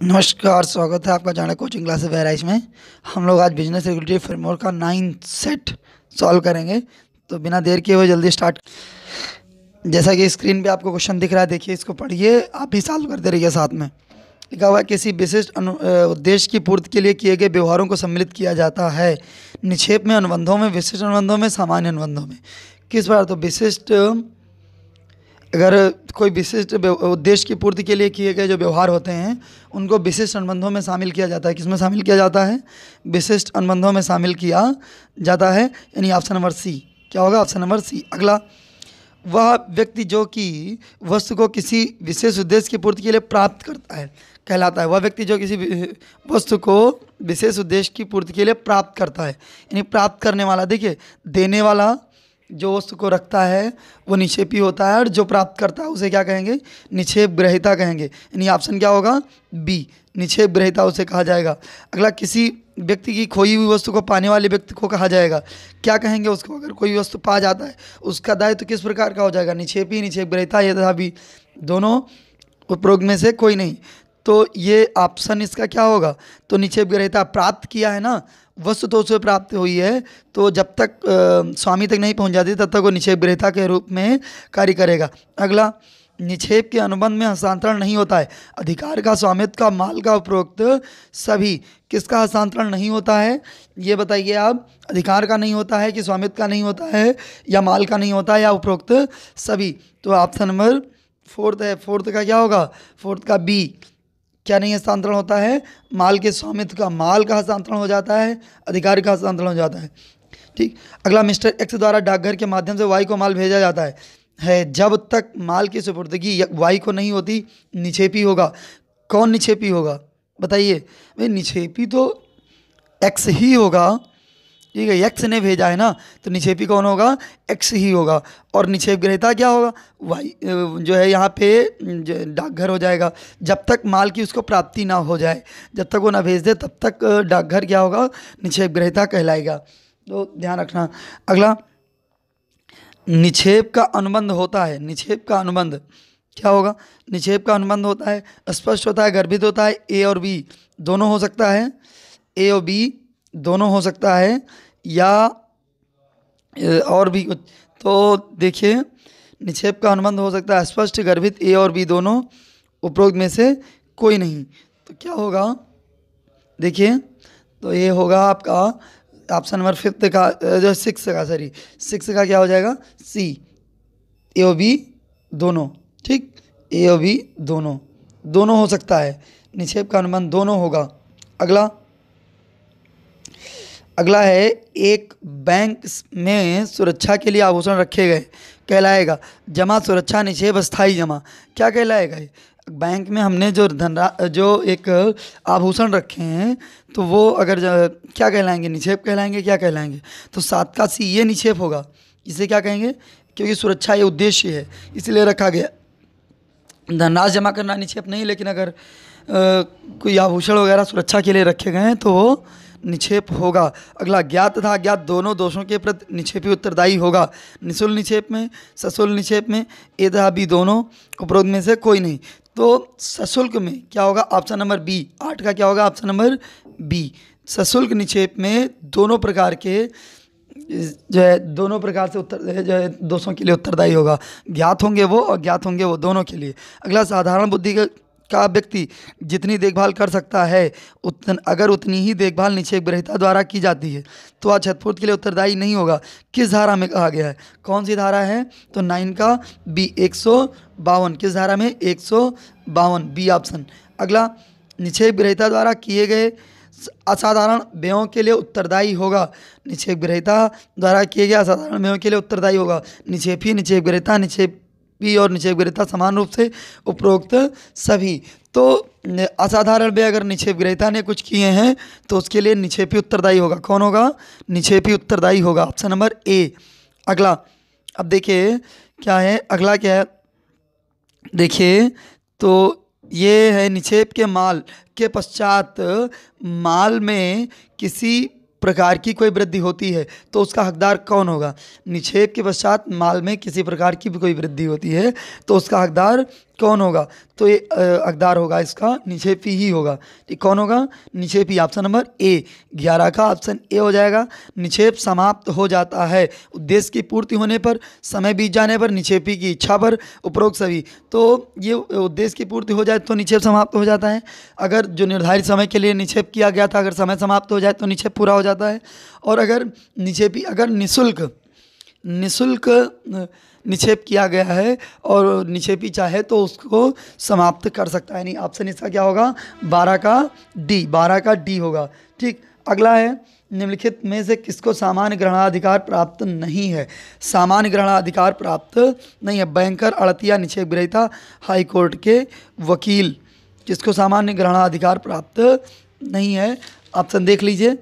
नमस्कार, स्वागत है आपका जाना कोचिंग क्लास बहराइच में। हम लोग आज बिज़नेस रेगुलेटरी फ्रेमवर्क का नाइन्थ सेट सॉल्व करेंगे। तो बिना देर किए हुए जल्दी स्टार्ट जैसा कि स्क्रीन पे आपको क्वेश्चन दिख रहा है, देखिए इसको पढ़िए। आप भी सॉल्व करते रहिए साथ में। लिखा हुआ किसी विशिष्ट उद्देश्य की पूर्ति के लिए किए गए व्यवहारों को सम्मिलित किया जाता है। निक्षेप में अनुबंधों में, विशिष्ट अनुबंधों में, सामान्य अनुबंधों में। किस बार? तो विशिष्ट अगर कोई विशिष्ट उद्देश्य की पूर्ति के लिए किए गए जो व्यवहार होते हैं, उनको विशिष्ट अनुबंधों में शामिल किया जाता है। किसमें शामिल किया जाता है? विशिष्ट अनुबंधों में शामिल किया जाता है, यानी ऑप्शन नंबर सी। क्या होगा? Option number C. अगला। वह व्यक्ति जो कि वस्तु को किसी विशेष उद्देश्य की पूर्ति के लिए प्राप्त करता है, कहलाता है। वह व्यक्ति जो किसी वस्तु को विशेष उद्देश्य की पूर्ति के लिए प्राप्त करता है, यानी प्राप्त करने वाला। देखिए, देने वाला जो वस्तु को रखता है, वो निक्षेपी होता है और जो प्राप्त करता है, उसे क्या कहेंगे? निक्षेप ग्रहिता कहेंगे। यानी ऑप्शन क्या होगा? बी निक्षेप ग्रहिता, उसे कहा जाएगा। अगला, किसी व्यक्ति की खोई हुई वस्तु को पाने वाले व्यक्ति को कहा जाएगा। क्या कहेंगे उसको? अगर कोई वस्तु पा जाता है, उसका दायित्व तो किस प्रकार का हो जाएगा? निक्षेपी, निक्षेप ग्रहिता, यथा भी। दोनों उपरोक्त में से कोई नहीं। तो ये ऑप्शन इसका क्या होगा? तो निक्षेप ग्रहिता प्राप्त किया है ना? वस्तु तो उसे प्राप्त हुई है। तो जब तक अ, स्वामी तक नहीं पहुँच जाती तब तक वो निक्षेप ग्रहिता के रूप में कार्य करेगा। अगला निक्षेप के अनुबंध में हस्तांतरण नहीं होता है। अधिकार का स्वामित्व का माल का उपरोक्त सभी। किसका हस्तांतरण नहीं होता है? ये बताइए आप। अधिकार का नहीं होता है कि स्वामित्व का नहीं होता है या माल का नहीं होता है या उपरोक्त सभी? तो ऑप्शन नंबर फोर्थ है। फोर्थ का क्या होगा? फोर्थ का बी क्या नहीं हस्तांतरण होता है? माल के स्वामित्व का माल का हस्तांतरण हो जाता है? अधिकार का हस्तांतरण हो जाता है? ठीक? अगला मिस्टर एक्स द्वारा डाकघर के माध्यम से वाई को माल भेजा जाता है। है, जब तक माल की सुपुर्दगी वाई को नहीं होती निछेपी होगा। कौन निछेपी होगा? बताइए। भाई निछेपी तो एक्स ही होगा। ठीक है एक्स ने भेजा है ना तो निक्षेपी कौन होगा? एक्स ही होगा। और निक्षेप ग्रहिता क्या होगा? वाई जो है यहाँ पे डाकघर हो जाएगा। जब तक माल की उसको प्राप्ति ना हो जाए, जब तक वो ना भेज दे, तब तक डाकघर क्या होगा? निक्षेप ग्रहिता कहलाएगा। तो ध्यान रखना। अगला, निक्षेप का अनुबंध होता है। निक्षेप का अनुबंध क्या होगा? निक्षेप का अनुबंध होता है, स्पष्ट होता है, गर्भित होता है, ए और बी। दोनों हो सकता है, ए और बी दोनों हो सकता है, या और भी कुछ। तो देखिए, निक्षेप का अनुबंध हो सकता है, स्पष्ट, गर्भित, ए और बी दोनों उपरोक्त में से कोई नहीं। तो क्या होगा? देखिए तो ये होगा आपका ऑप्शन नंबर फिफ्थ का जो सिक्स का, सॉरी, सिक्स का क्या हो जाएगा? सी। ए और बी दोनों, ठीक? ए और बी दोनों दोनों हो सकता है। निक्षेप का अनुबंध दोनों होगा। अगला। अगला है एक बैंक में सुरक्षा के लिए आभूषण रखे गए कहलाएगा। जमा सुरक्षा निक्षेप स्थायी जमा। क्या कहलाएगा? ये बैंक में हमने जो धनरा जो एक आभूषण रखे हैं तो वो अगर क्या कहलाएँगे? निक्षेप कहलाएँगे क्या कहलाएँगे? तो सात का सी ये निक्षेप होगा। इसे क्या कहेंगे? क्योंकि सुरक्षा ये उद्देश्य है इसलिए रखा गया। धनराशि जमा करना निक्षेप नहीं लेकिन अगर अ, कोई आभूषण वगैरह सुरक्षा के लिए रखे गए हैं तो वो निक्षेप होगा। अगला, ज्ञात तथा अज्ञात दोनों दोषों के प्रति निक्षेपी उत्तरदायी होगा। निशुल्क निक्षेप में, सशुल्क निक्षेप में ए तथा बी दोनों उपरोध में से कोई नहीं। तो सशुल्क में क्या होगा? ऑप्शन नंबर बी, आठ का क्या होगा? ऑप्शन नंबर बी, सशुल्क निक्षेप में दोनों प्रकार के, जो है, दोनों प्रकार से उत्तर, जो है, दोषों के लिए उत्तरदायी होगा। ज्ञात होंगे वो और ज्ञात होंगे वो दोनों के लिए। अगला, साधारण बुद्धि का का व्यक्ति जितनी देखभाल कर सकता है, उतन, अगर उतनी ही देखभाल निक्षेप ग्रहिता द्वारा की जाती है तो आज क्षतपूर्ति के लिए उत्तरदायी नहीं होगा। किस धारा में कहा गया है? कौन सी धारा है? तो नाइन का, बी एक सौ बावन। किस धारा में? एक सौ बावन, बी ऑप्शन। अगला निक्षेप ग्रहिता द्वारा किए गए असाधारण व्ययों के लिए उत्तरदायी होगा। निक्षेप ग्रहिता द्वारा किए गए असाधारण व्ययों के लिए उत्तरदायी होगा। निक्षेपी निक्षेप ग्रहिता निक्षेपी और निक्षेप ग्रहिता समान रूप से उपरोक्त सभी। तो असाधारण व्यय अगर निक्षेप ग्रहिता ने कुछ किए हैं तो उसके लिए निक्षेपी उत्तरदायी होगा। कौन होगा? निक्षेपी उत्तरदायी होगा। ऑप्शन नंबर ए, अगला। अब देखिए, क्या है? अगला क्या है? देखिए तो ये है निक्षेप के माल के पश्चात माल में किसी प्रकार की कोई वृद्धि होती है तो उसका हकदार कौन होगा? निक्षेप के पश्चात माल में किसी प्रकार की भी कोई वृद्धि होती है तो उसका हकदार कौन होगा? तो ये अकदार होगा इसका, निक्षेपी ही होगा। ठीक कौन होगा? निक्षेपी ऑप्शन नंबर ए ग्यारह का ऑप्शन ए हो जाएगा। निक्षेप समाप्त हो जाता है। उद्देश्य की पूर्ति होने पर, समय बीत जाने पर निक्षेपी की इच्छा पर उपरोक्त सभी। तो ये उद्देश्य की पूर्ति हो जाए तो निक्षेप समाप्त हो जाता है। अगर जो निर्धारित समय के लिए निक्षेप किया गया था, अगर समय समाप्त हो जाए तो निक्षेप पूरा हो जाता है। और अगर निक्षेपी, अगर निशुल्क निशुल्क निक्षेप किया गया है और निक्षेपी चाहे तो उसको समाप्त कर सकता है। नहीं ऑप्शन इसका क्या होगा? बारह का डी, बारह का डी होगा। ठीक, अगला है, निम्नलिखित में से किसको सामान्य ग्रहणाधिकार प्राप्त नहीं है? सामान्य ग्रहणाधिकार प्राप्त नहीं है। बैंकर, अड़तिया, निक्षेप ग्रहिता हाईकोर्ट के वकील किसको सामान्य ग्रहणाधिकार प्राप्त नहीं है। ऑप्शन देख लीजिए।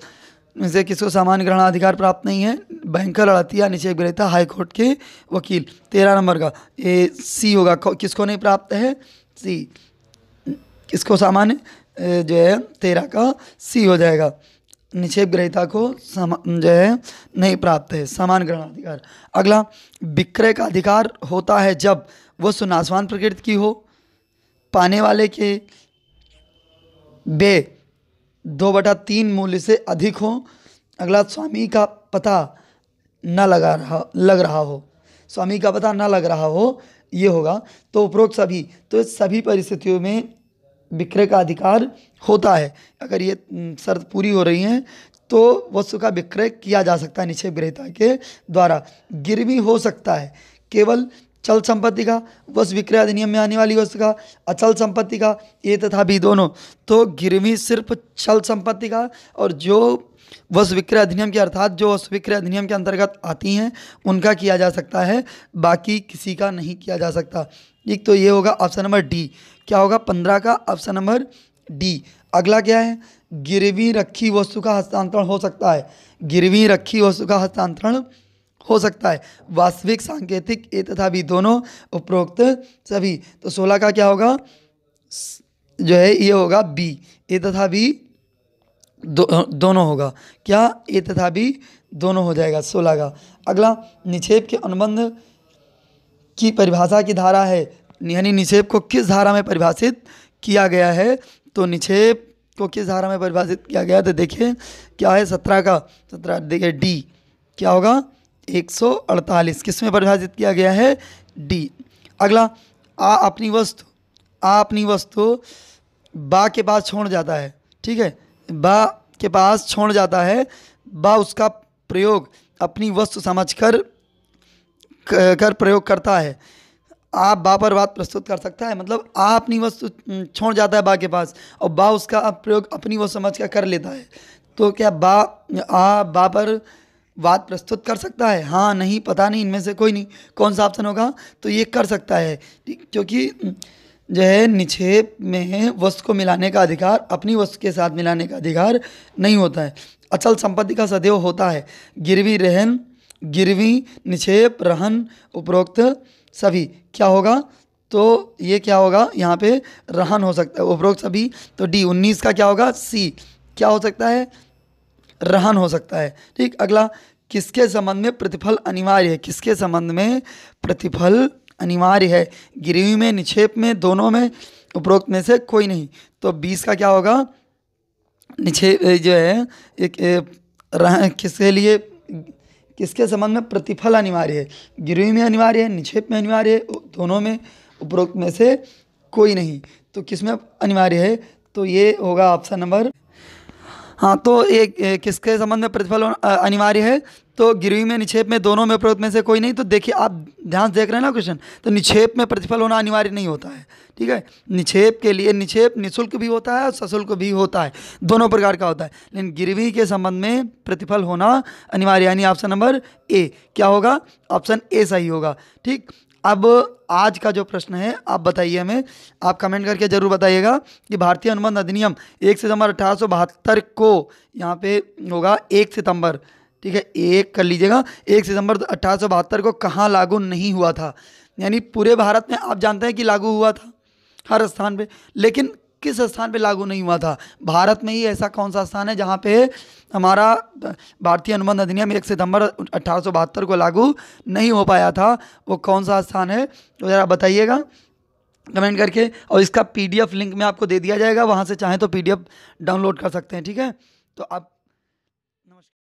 से किसको सामान्य ग्रहणाधिकार प्राप्त नहीं है। बैंकर अड़तिया निक्षेप ग्रहिता हाई कोर्ट के वकील। तेरह नंबर का। ये सी होगा। किसको नहीं प्राप्त है? सी किसको सामान्य? जो है, तेरह का सी हो जाएगा। निक्षेप ग्रहिता को जो है, नहीं प्राप्त है। समान ग्रहण अधिकार। अगला, विक्रय का अधिकार होता है जब वस्तु नाशवान प्रकृति की हो। पाने वाले के बे दो बटा तीन मूल्य से अधिक हो, अगला स्वामी का पता न लगा रहा, लग रहा हो। स्वामी का पता न लग रहा हो, ये होगा। तो उपरोक्त सभी तो इस सभी परिस्थितियों में विक्रय का अधिकार होता है। अगर ये शर्त पूरी हो रही है तो वस्तु का विक्रय किया जा सकता है निक्षेप ग्रहिता के द्वारा। गिरवी हो सकता है, केवल चल संपत्ति का वस्तु विक्रय अधिनियम में आने वाली वस्तु का, अचल संपत्ति का, ये तथा भी दोनों। तो गिरवी सिर्फ़ चल संपत्ति का और जो वस्तु विक्रय अधिनियम के, अर्थात जो वस्तु विक्रय अधिनियम के अंतर्गत आती हैं, उनका किया जा सकता है, बाकी किसी का नहीं किया जा सकता। एक तो ये होगा ऑप्शन नंबर डी। क्या होगा? पंद्रह का ऑप्शन नंबर डी। अगला क्या है? गिरवी रखी वस्तु का हस्तांतरण हो सकता है। गिरवी रखी वस्तु का हस्तांतरण हो सकता है। वास्तविक सांकेतिक ए तथा बी दोनों उपरोक्त सभी। तो सोलह का क्या होगा? जो है ये होगा बी। ए तथा बी दो, दोनों होगा। क्या? ए तथा बी दोनों हो जाएगा सोलह का। अगला निक्षेप के अनुबंध की परिभाषा की धारा है। यानी निक्षेप को किस धारा में परिभाषित किया गया है? तो निक्षेप को किस धारा में परिभाषित किया गया? तो देखिए क्या है? सत्रह का। सत्रह देखिए डी। क्या होगा? एक सौ अड़तालीस। किसमें परिभाषित किया गया है? डी। अगला, आ अपनी वस्तु, आ अपनी वस्तु, बा के पास छोड़ जाता है। ठीक है? बा के पास छोड़ जाता है। बा उसका प्रयोग अपनी वस्तु समझकर कर प्रयोग करता है। आप बा पर बात प्रस्तुत कर सकता है? मतलब आ अपनी वस्तु छोड़ जाता है बा के पास और बा उसका प्रयोग अपनी वस्तु समझ कर कर लेता है। तो क्या बा, आ बा पर बात प्रस्तुत कर सकता है? हाँ नहीं, पता नहीं, इनमें से कोई नहीं। कौन सा ऑप्शन होगा? तो ये कर सकता है। क्योंकि, जो है, निक्षेप में वस्तु को मिलाने का अधिकार, अपनी वस्तु के साथ मिलाने का अधिकार नहीं होता है। अचल संपत्ति का सदैव होता है। गिरवी रहन, गिरवी, निक्षेप, रहन, उपरोक्त सभी। क्या होगा? तो ये क्या होगा? यहाँ पे रहन हो सकता है, उपरोक्त सभी। तो डी उन्नीस का क्या होगा? सी क्या हो सकता है? रहन हो सकता है। ठीक, अगला, किसके संबंध में प्रतिफल अनिवार्य है? किसके संबंध में प्रतिफल अनिवार्य है? गिरवी में, निक्षेप में, दोनों में, उपरोक्त में से कोई नहीं। तो बीस का क्या होगा? निक्षेप जो है, एक किसके लिए, किसके संबंध में प्रतिफल अनिवार्य है? गिरवी में अनिवार्य है, निक्षेप में अनिवार्य है, दोनों में, उपरोक्त में से कोई नहीं। तो किसमें अनिवार्य है? तो ये होगा ऑप्शन नंबर हाँ तो एक किसके संबंध में प्रतिफल अनिवार्य है? तो गिरवी में, निक्षेप में, दोनों में उपरोक्त में से कोई नहीं। तो देखिए, आप ध्यान देख रहे हैं ना क्वेश्चन? तो निक्षेप में प्रतिफल होना अनिवार्य नहीं होता है, ठीक है? निक्षेप के लिए, निक्षेप निःशुल्क भी होता है और सशुल्क भी होता है। दोनों प्रकार का होता है। लेकिन गिरवी के संबंध में प्रतिफल होना अनिवार्य यानी ऑप्शन नंबर ए क्या होगा? ऑप्शन ए सही होगा, ठीक? अब आज का जो प्रश्न है, आप बताइए हमें। आप कमेंट करके ज़रूर बताइएगा कि भारतीय अनुबंध अधिनियम एक सितंबर अठारह को यहाँ पे होगा, एक सितंबर। ठीक है, एक कर लीजिएगा। एक सितंबर अठारह सौ बहत्तर को कहाँ लागू नहीं हुआ था? यानी पूरे भारत में आप जानते हैं कि लागू हुआ था, हर स्थान पे। लेकिन किस स्थान पे लागू नहीं हुआ था? भारत में ही ऐसा कौन सा स्थान है जहाँ पे हमारा, भारतीय अनुबंध अधिनियम एक सितंबर अठारह को लागू नहीं हो पाया था? वो कौन सा स्थान है? तो ज़रा बताइएगा, कमेंट करके। और इसका पीडीएफ लिंक में आपको दे दिया जाएगा, वहाँ से चाहें तो पीडीएफ डाउनलोड कर सकते हैं, ठीक है? तो आप